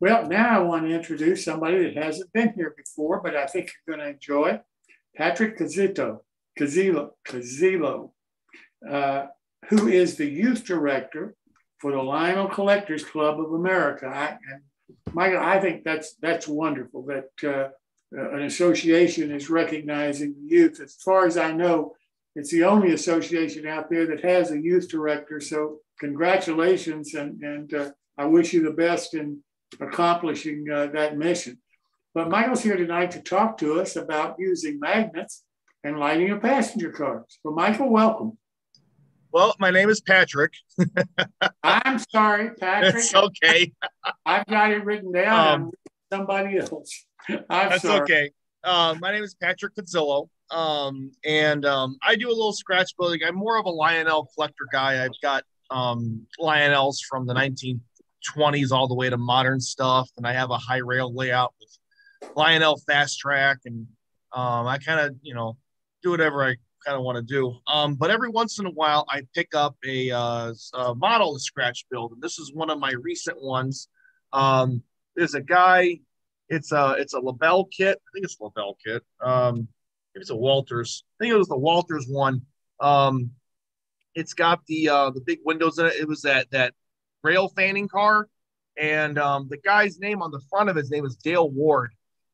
Well, now I want to introduce somebody that hasn't been here before, but I think you're going to enjoy. Patrick Cazito, Cazillo, Cazillo uh, who is the youth director for the Lionel Collectors Club of America. I, Michael, I think that's that's wonderful that uh, uh, an association is recognizing youth. As far as I know, it's the only association out there that has a youth director. So congratulations, and and uh, I wish you the best in accomplishing uh, that mission. But Michael's here tonight to talk to us about using magnets and lighting of passenger cars. Well, Michael, welcome. Well, my name is Patrick. I'm sorry, Patrick. It's okay. I've got it written down. Um, somebody else. I'm that's sorry. okay. Uh, my name is Patrick Cudailo, um, and um, I do a little scratch building. I'm more of a Lionel collector guy. I've got um, Lionels from the 1920s all the way to modern stuff, and I have a high rail layout with Lionel Fast Track, and um, I kind of, you know, do whatever I kind of want to do. Um, but every once in a while, I pick up a, uh, a model to scratch build, and this is one of my recent ones. Um, there's a guy. It's a it's a LaBelle kit. I think it's a LaBelle kit. Um, it's a Walthers. I think it was the Walthers one. Um, it's got the uh, the big windows in it. It was that that rail fanning car, and um, the guy's name on the front of his name is Dale Ward,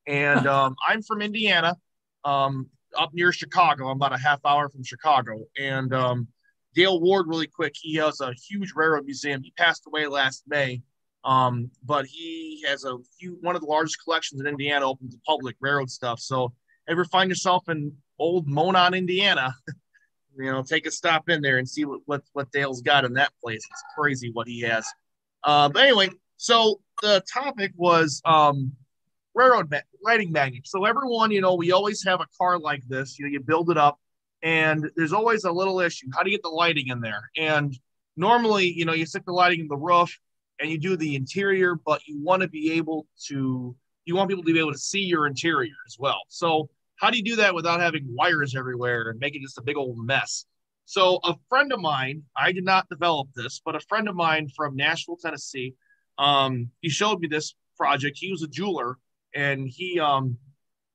and um, I'm from Indiana. Um, up near Chicago. I'm about a half hour from Chicago. And um, Dale Ward, really quick, he has a huge railroad museum. He passed away last May, um, but he has a few one of the largest collections in Indiana open to public railroad stuff. So, ever find yourself in old Monon, Indiana? you know, take a stop in there and see what what, what Dale's got in that place. It's crazy what he has. Uh, but anyway, so the topic was um, railroad ma- lighting magnets. So everyone, you know, we always have a car like this. You know, you build it up, and there's always a little issue. How do you get the lighting in there? And normally, you know, you stick the lighting in the roof, and you do the interior, but you want to be able to, you want people to be able to see your interior as well. So how do you do that without having wires everywhere and making just a big old mess? So a friend of mine, I did not develop this, but a friend of mine from Nashville, Tennessee, um, he showed me this project. He was a jeweler and he um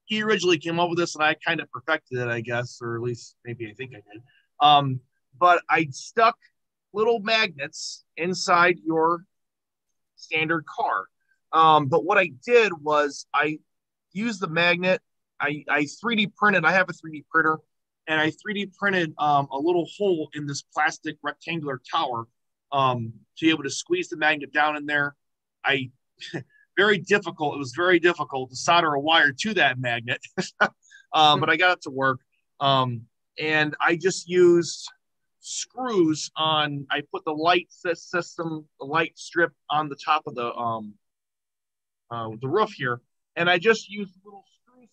he originally came up with this and I kind of perfected it, I guess, or at least maybe I think I did. Um, but I stuck little magnets inside your standard car. Um, but what I did was I used the magnet. I, I 3D printed. I have a 3D printer, and I 3D printed um, a little hole in this plastic rectangular tower um, to be able to squeeze the magnet down in there. I very difficult. It was very difficult to solder a wire to that magnet, um, but I got it to work. Um, and I just used screws on. I put the light system, the light strip on the top of the um, uh, the roof here, and I just used little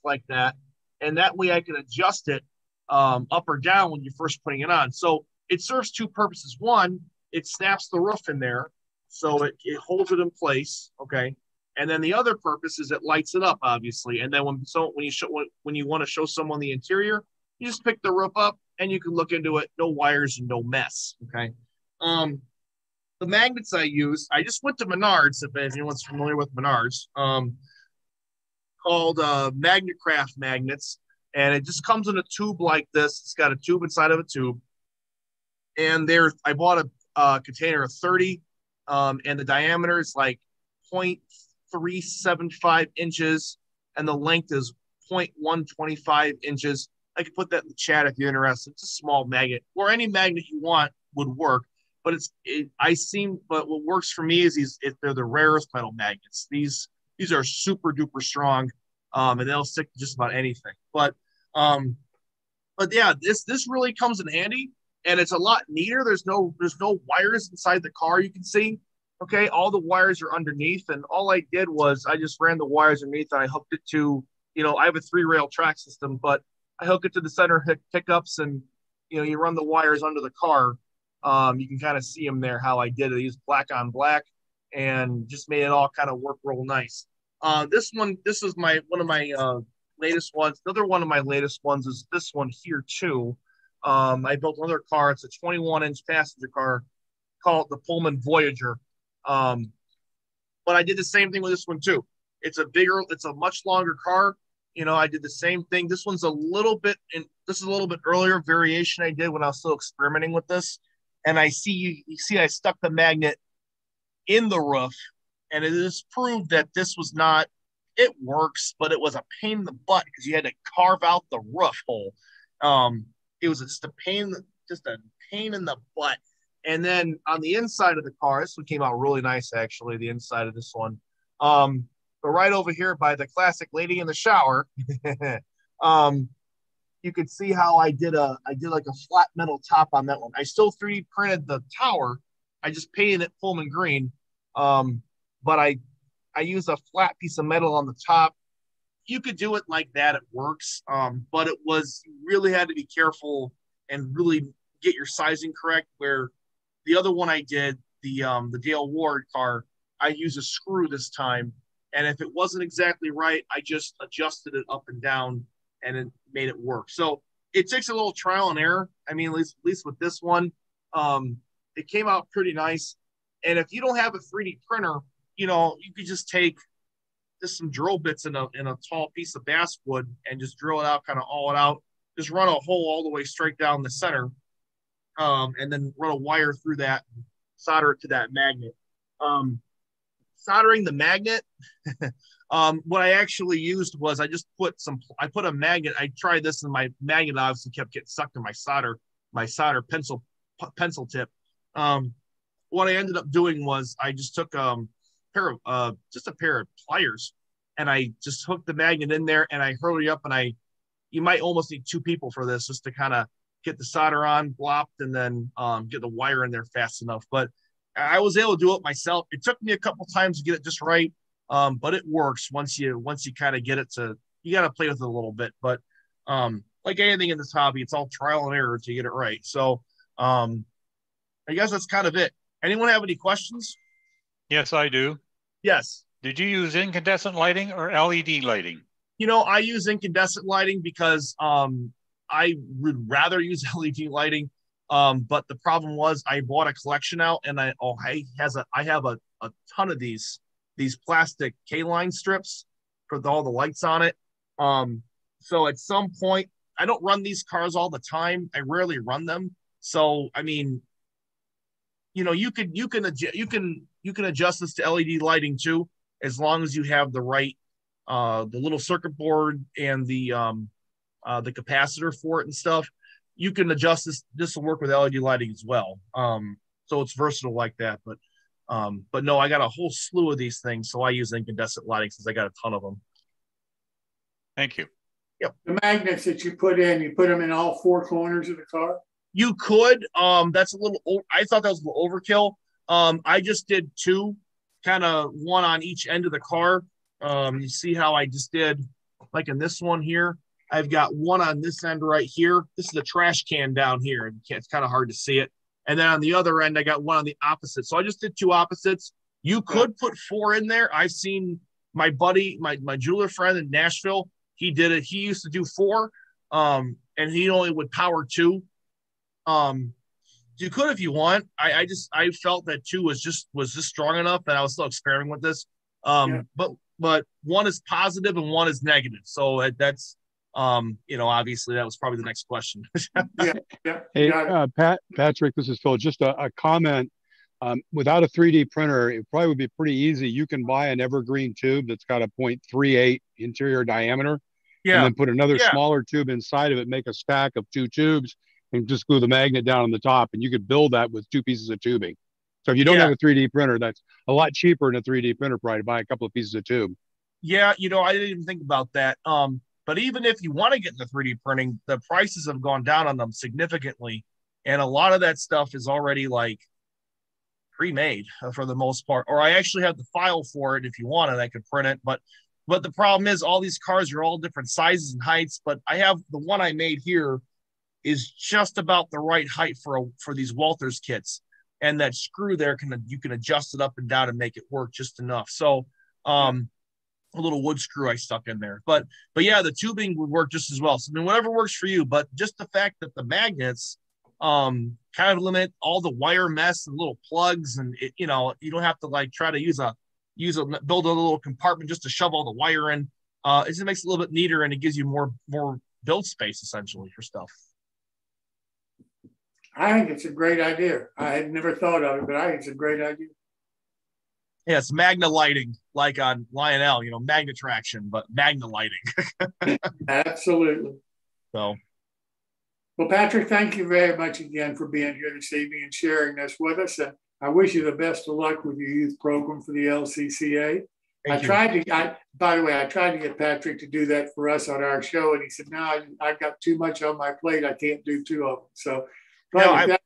like that, and that way I can adjust it um, up or down when you're first putting it on. So it serves two purposes. One, it snaps the roof in there, so it, it holds it in place. Okay, and then the other purpose is it lights it up, obviously. And then when so when you show when you want to show someone the interior, you just pick the roof up and you can look into it. No wires and no mess. Okay. Um, the magnets I use, I just went to Menards. If anyone's familiar with Menards, um, called uh, Magnetcraft magnets, and it just comes in a tube like this. It's got a tube inside of a tube, and there I bought a container of thirty, um, and the diameter is like point 0.375 inches, and the length is 0.125 inches. I could put that in the chat if you're interested. It's a small magnet, or any magnet you want would work. But it's it, I seem, but what works for me is these if they're the rarest metal magnets. These these are super duper strong, um, and they'll stick to just about anything. But um, but yeah, this this really comes in handy, and it's a lot neater. There's no there's no wires inside the car you can see. Okay, all the wires are underneath, and all I did was I just ran the wires underneath and I hooked it to, you know, I have a three rail track system, but I hook it to the center pickups and, you know, you run the wires under the car. Um, you can kind of see them there how I did it. I black on black and just made it all kind of work real nice. Uh, this one, this is my one of my uh, latest ones. Another one of my latest ones is this one here too. Um, I built another car. It's a 21 inch passenger car called the Pullman Voyager. Um, but I did the same thing with this one too. It's a bigger, it's a much longer car. You know, I did the same thing. This one's a little bit, and this is a little bit earlier variation I did when I was still experimenting with this. And I see you, you see, I stuck the magnet in the roof, and it is proved that this was not. It works, but it was a pain in the butt because you had to carve out the roof hole. Um, it was just a pain, just a pain in the butt. And then on the inside of the car, this one came out really nice actually. The inside of this one, um, but right over here by the classic lady in the shower, um, you could see how I did a I did like a flat metal top on that one. I still 3D printed the tower. I just painted it Pullman green, um, but I I used a flat piece of metal on the top. You could do it like that; it works. Um, but it was really had to be careful and really get your sizing correct. Where the other one I did, the um, the Dale Ward car, I used a screw this time, and if it wasn't exactly right, I just adjusted it up and down, and it made it work. So it takes a little trial and error. I mean, at least, at least with this one, um, it came out pretty nice. And if you don't have a 3D printer, you know, you could just take just some drill bits in a in a tall piece of basswood and just drill it out, kind of all it out. Just run a hole all the way straight down the center, um, and then run a wire through that, solder it to that magnet. Um, soldering the magnet, um, what I actually used was I just put some. I put a magnet. I tried this, and my magnet obviously kept getting sucked in my solder, my solder pencil pencil tip. Um, what I ended up doing was I just took um pair of uh just a pair of pliers and I just hooked the magnet in there and I it up and I you might almost need two people for this just to kind of get the solder on blopped and then um, get the wire in there fast enough. But I was able to do it myself. It took me a couple times to get it just right, um, but it works once you once you kind of get it to. You got to play with it a little bit, but um, like anything in this hobby, it's all trial and error to get it right. So um, I guess that's kind of it. Anyone have any questions? Yes, I do. Yes. Did you use incandescent lighting or LED lighting? You know, I use incandescent lighting because um, I would rather use LED lighting. Um, but the problem was I bought a collection out and I oh I has a I have a, a ton of these these plastic K-line strips for all the lights on it. Um, so at some point I don't run these cars all the time. I rarely run them. So I mean, you know, you could you can you can you can adjust this to LED lighting too, as long as you have the right uh the little circuit board and the um uh the capacitor for it and stuff you can adjust this. This will work with LED lighting as well. Um, so it's versatile like that. But um, but no, I got a whole slew of these things, so I use incandescent lighting since I got a ton of them. Thank you. Yep. The magnets that you put in, you put them in all four corners of the car. You could. Um, that's a little. I thought that was a little overkill. Um, I just did two, kind of one on each end of the car. Um, you see how I just did, like in this one here. I've got one on this end right here. This is a trash can down here. It's kind of hard to see it. And then on the other end, I got one on the opposite. So I just did two opposites. You could put four in there. I've seen my buddy, my, my jeweler friend in Nashville, he did it. He used to do four, um, and he only would power two. Um, you could if you want. I, I just I felt that two was just was just strong enough that I was still experimenting with this. Um, yeah. but but one is positive and one is negative. So that's um, you know, obviously that was probably the next question. yeah, yeah. Hey, uh, Pat, Patrick, this is Phil. Just a, a comment. Um, without a 3D printer, it probably would be pretty easy. You can buy an evergreen tube that's got a 0.38 interior diameter, yeah. and then put another yeah. smaller tube inside of it, make a stack of two tubes, and just glue the magnet down on the top, and you could build that with two pieces of tubing. So if you don't yeah. have a 3D printer, that's a lot cheaper than a 3D printer probably to buy a couple of pieces of tube. Yeah, you know, I didn't even think about that. Um, but even if you want to get into 3D printing, the prices have gone down on them significantly. And a lot of that stuff is already like pre-made for the most part. Or I actually have the file for it if you want it, I could print it. But but the problem is all these cars are all different sizes and heights. But I have the one I made here is just about the right height for a, for these Walthers kits. And that screw there can you can adjust it up and down and make it work just enough. So um a little wood screw I stuck in there. But but yeah, the tubing would work just as well. So I mean, whatever works for you. But just the fact that the magnets um kind of limit all the wire mess and little plugs and it, you know you don't have to like try to use a use a build a little compartment just to shove all the wire in. Uh, it just makes it a little bit neater and it gives you more more build space essentially for stuff. I think it's a great idea. I had never thought of it, but I think it's a great idea. Yeah, it's magna lighting, like on Lionel, you know, Magne-Traction, but magna lighting. Absolutely. So, well, Patrick, thank you very much again for being here this evening and sharing this with us. And I wish you the best of luck with your youth program for the LCCA. Thank I you. tried to, I, by the way, I tried to get Patrick to do that for us on our show, and he said, "No, I, have got too much on my plate. I can't do two of them." So, but no, if, that,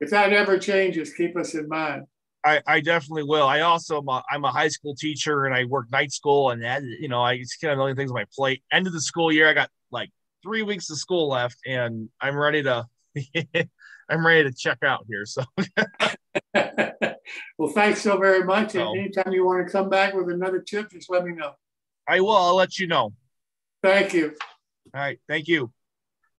if, that, ever changes, keep us in mind. I, I definitely will. I also am a, I'm a high school teacher, and I work night school, and that, you know, I just kind of million things on my plate. End of the school year, I got like three weeks of school left, and I'm ready to. I'm ready to check out here. So well, thanks so very much. And anytime you want to come back with another tip, just let me know. I will. I'll let you know. Thank you. All right. Thank you.